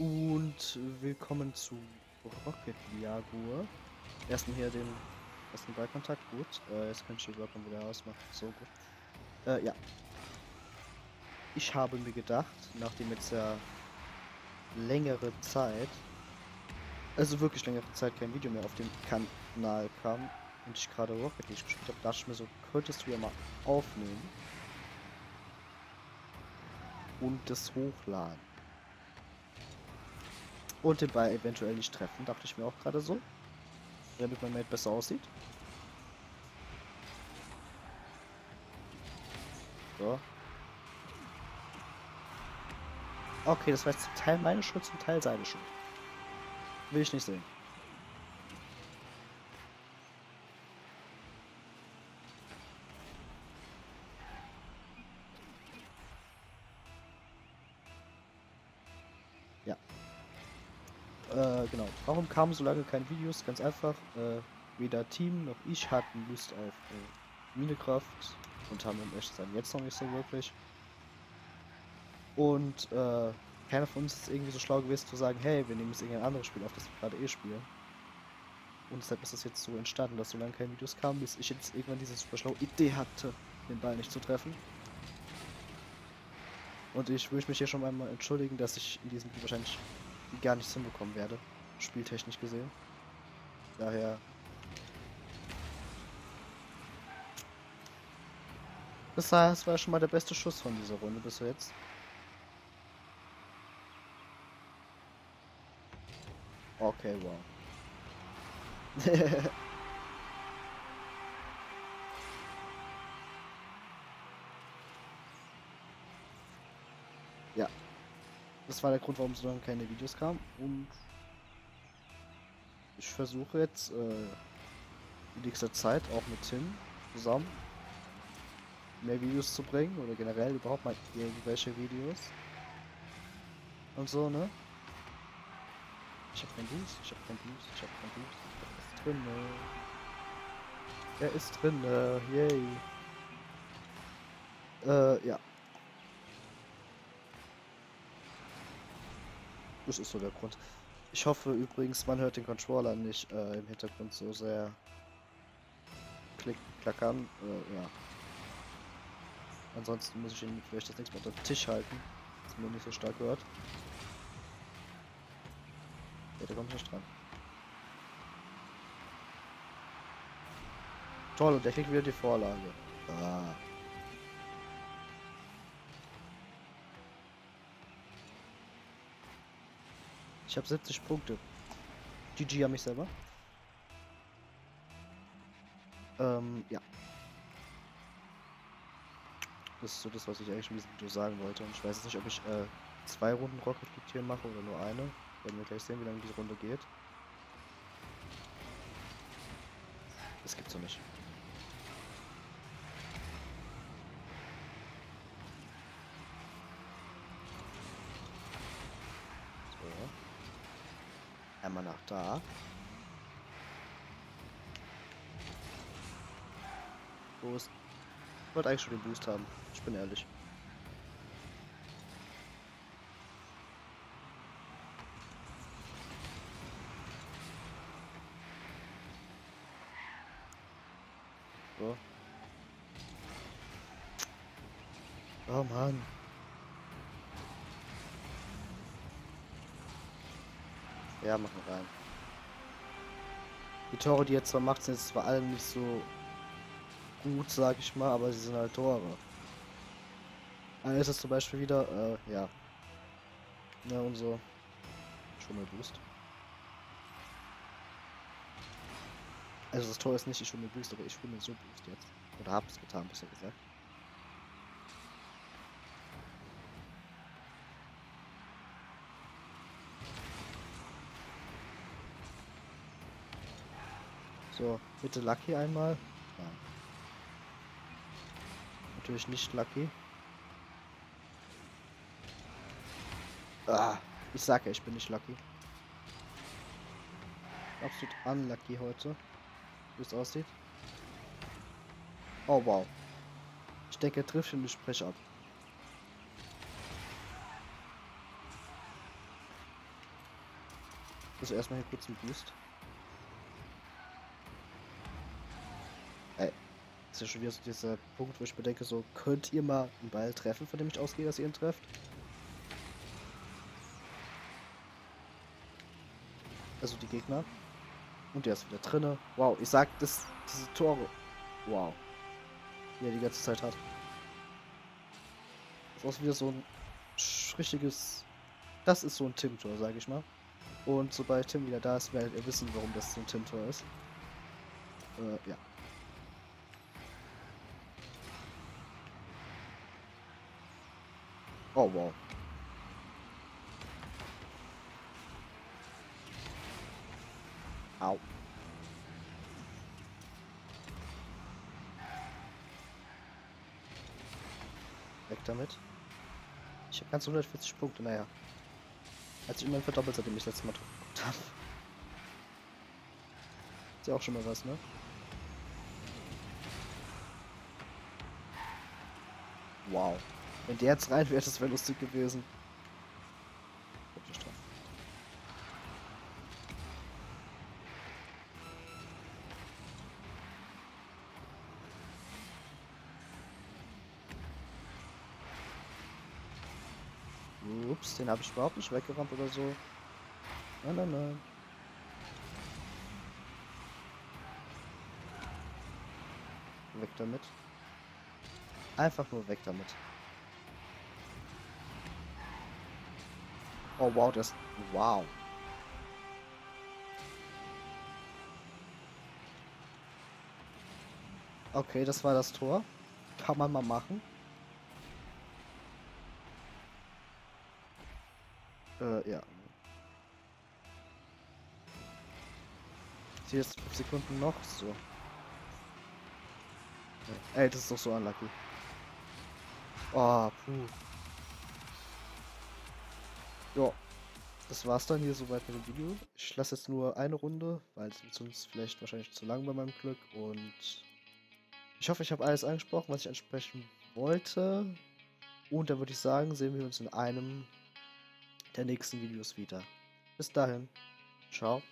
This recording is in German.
Und willkommen zu Rocket Jaguar. Erstmal hier den ersten Ballkontakt, gut. Äh, jetzt kann ich die Weapon wieder ausmachen, so gut. Äh, ja. Ich habe mir gedacht, nachdem jetzt ja längere Zeit, also wirklich längere Zeit kein Video mehr auf dem Kanal kam und ich gerade Rocket League gespielt habe, dachte ich mir so, könntest du ja mal aufnehmen und das hochladen und den Ball eventuell nicht treffen, dachte ich mir auch gerade so. Damit mein Mate besser aussieht. So. Okay, das war jetzt zum Teil meine Schuld, zum Teil seine Schuld. Will ich nicht sehen. Äh, genau. Warum kamen so lange keine Videos? Ganz einfach. Äh, weder Team noch ich hatten Lust auf äh, Minecraft und haben im echten sein jetzt noch nicht so wirklich. Und äh, keiner von uns ist irgendwie so schlau gewesen zu sagen, hey, wir nehmen jetzt irgendein anderes Spiel auf, das wir gerade eh spielen. Und deshalb ist das jetzt so entstanden, dass so lange keine Videos kamen, bis ich jetzt irgendwann diese super schlaue Idee hatte, den Ball nicht zu treffen. Und ich würde mich hier schon einmal entschuldigen, dass ich in diesem Video wahrscheinlich gar nichts hinbekommen werde. Spieltechnisch gesehen. Daher. Das das war schon mal der beste Schuss von dieser Runde bis jetzt. Okay, wow. Das war der Grund, warum so lange keine Videos kamen. Und ich versuche jetzt äh, in nächster Zeit auch mit Tim zusammen mehr Videos zu bringen oder generell überhaupt mal irgendwelche Videos. Und so, ne? Ich hab keinen Boost, ich hab keinen Boost, ich hab keinen Boost. Er ist drin, Er ist drin, yay. Äh, ja. Das ist so der Grund. Ich hoffe übrigens, man hört den Controller nicht äh, im Hintergrund so sehr klick, klackern. Äh, ja. Ansonsten muss ich ihn vielleicht das nächste Mal unter den Tisch halten, dass man nicht so stark hört. Ja, da kommt nicht dran. Toll, und der kriegt wieder die Vorlage. Ah. Ich habe 70 Punkte. GG an mich selber. Ähm, ja. Das ist so das, was ich eigentlich in diesem Video sagen wollte. Und ich weiß jetzt nicht, ob ich äh, zwei Runden Rocket League hier mache oder nur eine. Werden wir gleich sehen, wie lange diese Runde geht. Das gibt's doch nicht. Einmal nach da. Boost. Ich wollte eigentlich schon den Boost haben. Ich bin ehrlich. So. Oh Mann. Ja, machen rein. Die Tore, die jetzt zwar macht, sind jetzt zwar alle nicht so gut, sag ich mal, aber sie sind halt Tore. Dann ist es zum Beispiel wieder, äh, ja. Ja, und so. Schon mal Boost. Also das Tor ist nicht ich schon mir Boost, aber ich mir so Boost jetzt. Oder hab es getan, besser gesagt. So, bitte Lucky einmal. Ja. Natürlich nicht Lucky. Ah, ich sage ja, ich bin nicht Lucky. Absolut unlucky heute. Wie es aussieht. Oh wow. Ich denke, er trifft schon die Sprech ab. Also erstmal hier kurz einen Boost. Ey, ist ja schon wieder so dieser Punkt, wo ich bedenke, so könnt ihr mal einen Ball treffen, von dem ich ausgehe, dass ihr ihn trefft. Also die Gegner. Und der ist wieder drinne. Wow, ich sag, das, diese Tore. Wow. Die er die ganze Zeit hat. Das ist wieder so ein richtiges. Das ist so ein Tim-Tor, sag ich mal. Und sobald Tim wieder da ist, werdet ihr wissen, warum das so ein Tim-Tor ist. Äh, ja. Oh, wow. Au. Weg damit. Ich habe ganz 140 Punkte, naja. Hat sich immerhin verdoppelt, seitdem ich das letzte Mal geguckt habe. Ist ja auch schon mal was, ne? Wow. Wenn der jetzt rein wäre, das wäre lustig gewesen. Ups, den habe ich überhaupt nicht weggerammt oder so. Nein, nein, nein. Weg damit. Einfach nur weg damit. Oh wow, das... Wow. Okay, das war das Tor. Kann man mal machen. Äh, ja. Hier ist 5 Sekunden noch. So. Ey, das ist doch so unlucky. Oh, puh. Ja. Das war's dann hier soweit mit dem Video. Ich lasse jetzt nur eine Runde, weil es sonst vielleicht wahrscheinlich zu lang bei meinem Glück. Und ich hoffe, ich habe alles angesprochen, was ich ansprechen wollte. Und dann würde ich sagen, sehen wir uns in einem der nächsten Videos wieder. Bis dahin. Ciao.